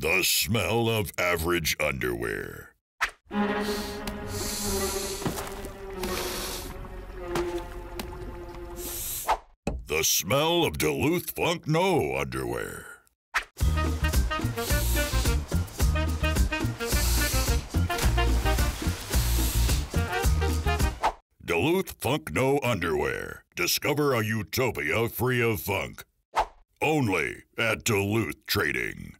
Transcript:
The smell of average underwear. The smell of Duluth Funk No underwear. Duluth Funk No underwear. Discover a utopia free of funk. Only at Duluth Trading.